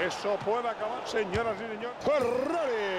Eso puede acabar, señoras y señores. Ferrari.